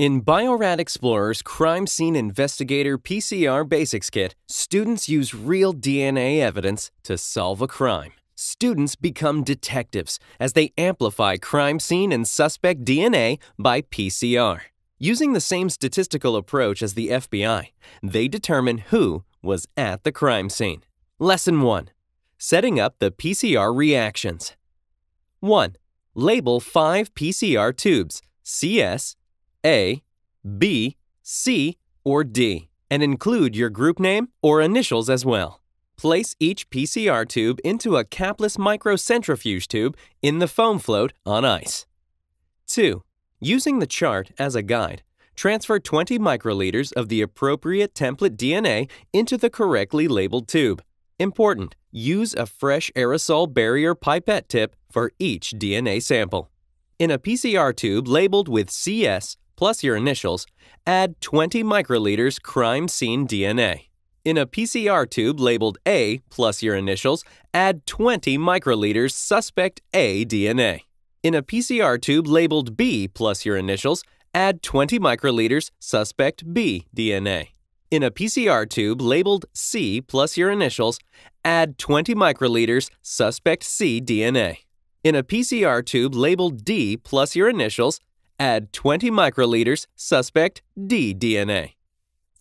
In Bio-Rad Explorer's Crime Scene Investigator PCR Basics Kit, students use real DNA evidence to solve a crime. Students become detectives as they amplify crime scene and suspect DNA by PCR. Using the same statistical approach as the FBI, they determine who was at the crime scene. Lesson 1 Setting up the PCR reactions. 1. Label five PCR tubes CS, A, B, C, or D, and include your group name or initials as well. Place each PCR tube into a capless microcentrifuge tube in the foam float on ice. 2. Using the chart as a guide, transfer 20 microliters of the appropriate template DNA into the correctly labeled tube. Important, use a fresh aerosol barrier pipette tip for each DNA sample. In a PCR tube labeled with CS plus your initials, add 20 microliters crime scene DNA. In a PCR tube labeled A plus your initials, add 20 microliters suspect A DNA. In a PCR tube labeled B plus your initials, add 20 microliters suspect B DNA. In a PCR tube labeled C plus your initials, add 20 microliters suspect C DNA. In a PCR tube labeled D plus your initials, add 20 microliters suspect D DNA.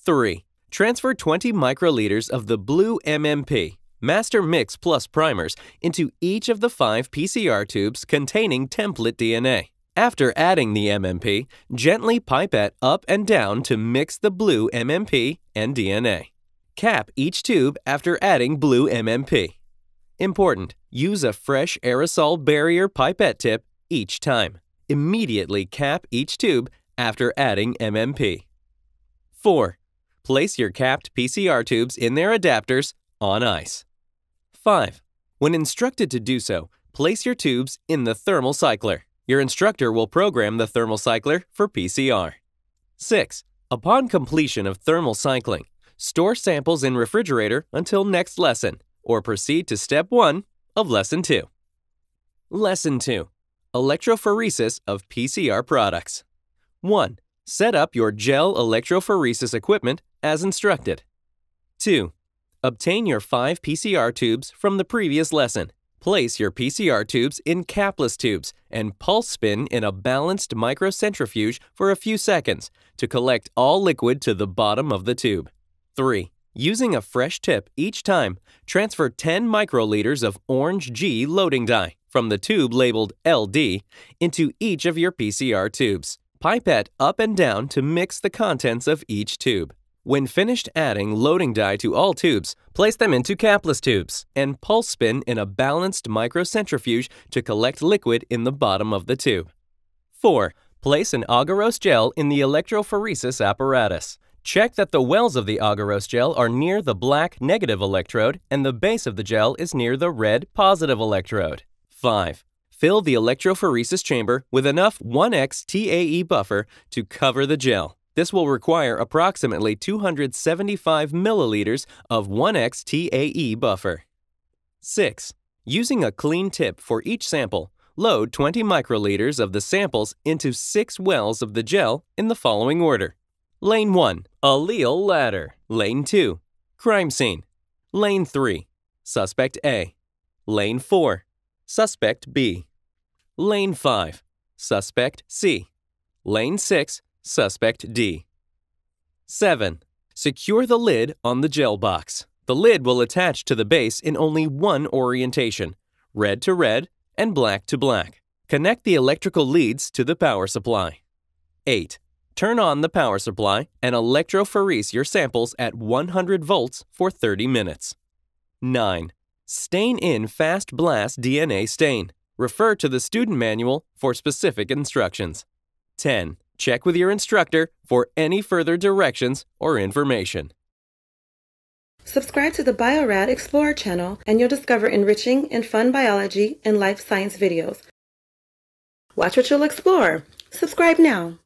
3. Transfer 20 microliters of the blue MMP, Master Mix Plus primers, into each of the five PCR tubes containing template DNA. After adding the MMP, gently pipette up and down to mix the blue MMP and DNA. Cap each tube after adding blue MMP. Important, use a fresh aerosol barrier pipette tip each time. Immediately cap each tube after adding MMP. 4. Place your capped PCR tubes in their adapters on ice. 5. When instructed to do so, place your tubes in the thermal cycler. Your instructor will program the thermal cycler for PCR. 6. Upon completion of thermal cycling, store samples in refrigerator until next lesson, or proceed to step 1 of Lesson 2. Lesson 2 Electrophoresis of PCR products. 1. Set up your gel electrophoresis equipment as instructed. 2. Obtain your 5 PCR tubes from the previous lesson. Place your PCR tubes in capless tubes and pulse spin in a balanced microcentrifuge for a few seconds to collect all liquid to the bottom of the tube. 3. Using a fresh tip each time, transfer 10 microliters of orange G loading dye from the tube labeled LD into each of your PCR tubes. Pipette up and down to mix the contents of each tube. When finished adding loading dye to all tubes, place them into capless tubes and pulse spin in a balanced microcentrifuge to collect liquid in the bottom of the tube. 4. Place an agarose gel in the electrophoresis apparatus. Check that the wells of the agarose gel are near the black negative electrode and the base of the gel is near the red positive electrode. 5. Fill the electrophoresis chamber with enough 1x TAE buffer to cover the gel. This will require approximately 275 milliliters of 1x TAE buffer. 6. Using a clean tip for each sample, load 20 microliters of the samples into 6 wells of the gel in the following order. Lane 1, allele ladder. Lane 2, crime scene. Lane 3, suspect A. Lane 4, suspect B. Lane 5, suspect C. Lane 6, suspect D. 7. Secure the lid on the gel box. The lid will attach to the base in only one orientation, red to red and black to black. Connect the electrical leads to the power supply. 8. Turn on the power supply and electrophorese your samples at 100 volts for 30 minutes. 9. Stain in fast blast DNA stain. Refer to the student manual for specific instructions. 10. Check with your instructor for any further directions or information. Subscribe to the Biorad Explorer channel and you'll discover enriching and fun biology and life science videos. Watch what you'll explore. Subscribe now.